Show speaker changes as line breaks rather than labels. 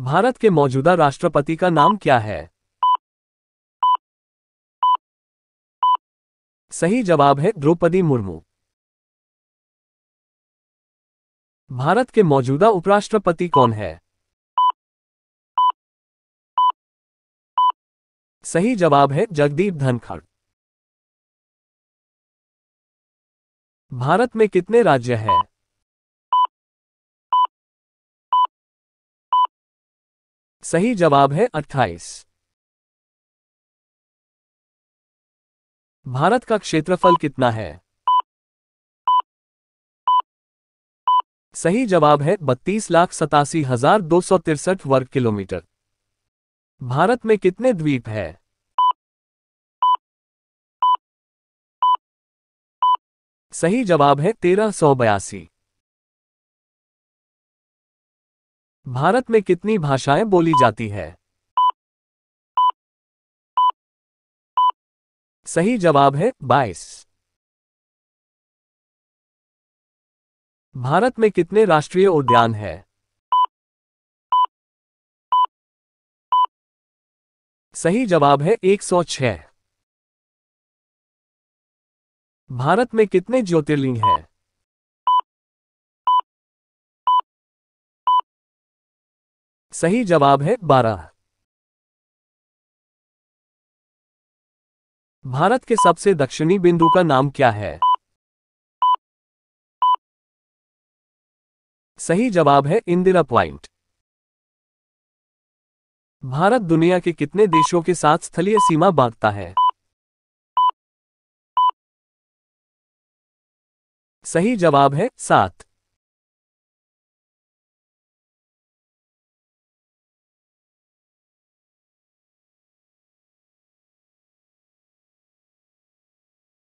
भारत के मौजूदा राष्ट्रपति का नाम क्या है? सही जवाब है द्रौपदी मुर्मू। भारत के मौजूदा उपराष्ट्रपति कौन है? सही जवाब है जगदीप धनखड़। भारत में कितने राज्य हैं? सही जवाब है 28 भारत का क्षेत्रफल कितना है? सही जवाब है बत्तीस लाख सतासी हज़ार दो सौ तिरसठ वर्ग किलोमीटर। भारत में कितने द्वीप है? सही जवाब है तेरह सौ बयासी। भारत में कितनी भाषाएँ बोली जाती है? सही जवाब है 22 भारत में कितने राष्ट्रीय उद्यान हैं? सही जवाब है 106 भारत में कितने ज्योतिर्लिंग हैं? सही जवाब है 12 भारत के सबसे दक्षिणी बिंदु का नाम क्या है? सही जवाब है इंदिरा पॉइंट। भारत दुनिया के कितने देशों के साथ स्थलीय सीमा बांटता है? सही जवाब है सात।